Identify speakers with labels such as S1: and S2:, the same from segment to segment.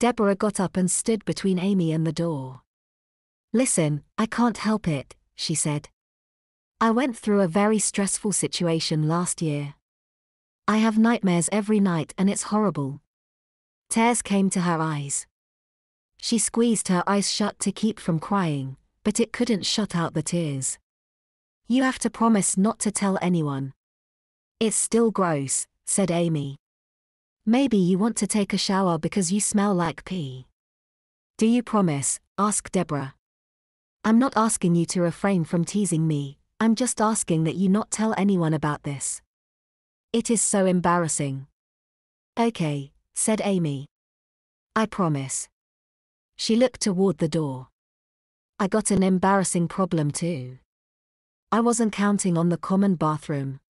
S1: Deborah got up and stood between Amy and the door. Listen, I can't help it, she said. I went through a very stressful situation last year. I have nightmares every night and it's horrible. Tears came to her eyes. She squeezed her eyes shut to keep from crying, but it couldn't shut out the tears. You have to promise not to tell anyone. It's still gross, said Amy. Maybe you want to take a shower because you smell like pee. Do you promise? asked Deborah. I'm not asking you to refrain from teasing me, I'm just asking that you not tell anyone about this. It is so embarrassing. Okay, said Amy. I promise. She looked toward the door. I got an embarrassing problem too. I wasn't counting on the common bathroom.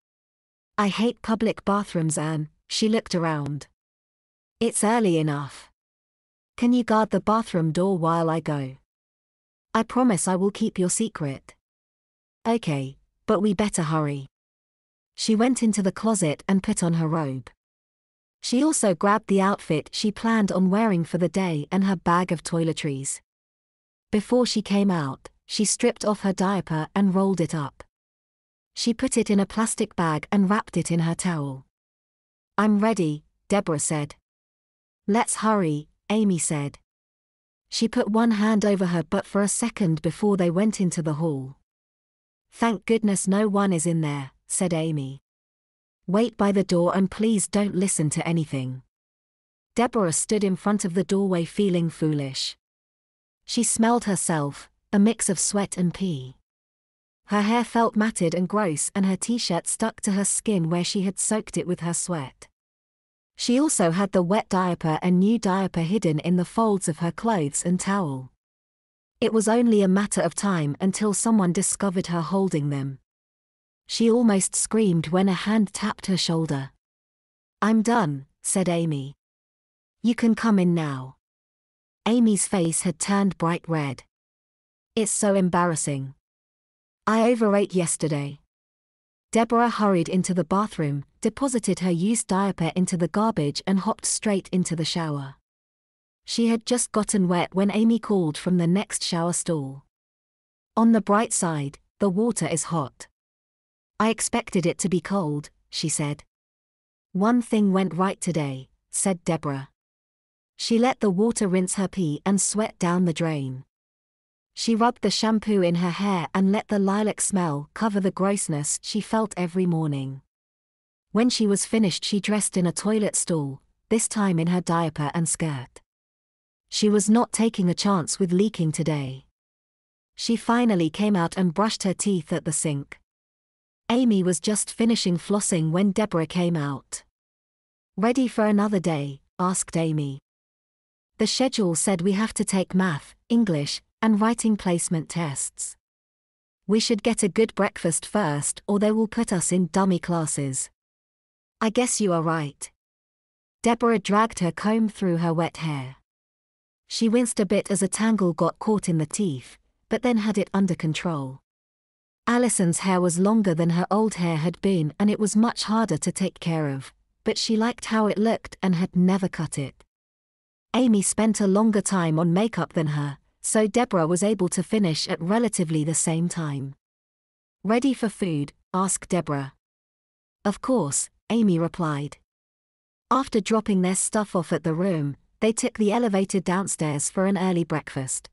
S1: I hate public bathrooms, Anne, she looked around. It's early enough. Can you guard the bathroom door while I go? I promise I will keep your secret. Okay, but we better hurry. She went into the closet and put on her robe. She also grabbed the outfit she planned on wearing for the day and her bag of toiletries. Before she came out, she stripped off her diaper and rolled it up. She put it in a plastic bag and wrapped it in her towel. I'm ready, Deborah said. Let's hurry, Amy said. She put one hand over her butt for a second before they went into the hall. Thank goodness no one is in there, said Amy. Wait by the door and please don't listen to anything. Deborah stood in front of the doorway feeling foolish. She smelled herself, a mix of sweat and pee. Her hair felt matted and gross and her t-shirt stuck to her skin where she had soaked it with her sweat. She also had the wet diaper and new diaper hidden in the folds of her clothes and towel. It was only a matter of time until someone discovered her holding them. She almost screamed when a hand tapped her shoulder. I'm done, said Amy. You can come in now. Amy's face had turned bright red. It's so embarrassing. I overate yesterday. Deborah hurried into the bathroom, deposited her used diaper into the garbage and hopped straight into the shower. She had just gotten wet when Amy called from the next shower stall. On the bright side, the water is hot. I expected it to be cold, she said. One thing went right today, said Deborah. She let the water rinse her pee and sweat down the drain. She rubbed the shampoo in her hair and let the lilac smell cover the grossness she felt every morning. When she was finished, she dressed in a toilet stall, this time in her diaper and skirt. She was not taking a chance with leaking today. She finally came out and brushed her teeth at the sink. Amy was just finishing flossing when Deborah came out. Ready for another day? asked Amy. The schedule said we have to take math, English, and writing placement tests. We should get a good breakfast first or they will put us in dummy classes. I guess you are right. Deborah dragged her comb through her wet hair. She winced a bit as a tangle got caught in the teeth, but then had it under control. Allison's hair was longer than her old hair had been and it was much harder to take care of, but she liked how it looked and had never cut it. Amy spent a longer time on makeup than her, so Deborah was able to finish at relatively the same time. Ready for food? asked Deborah. Of course, Amy replied. After dropping their stuff off at the room, they took the elevator downstairs for an early breakfast.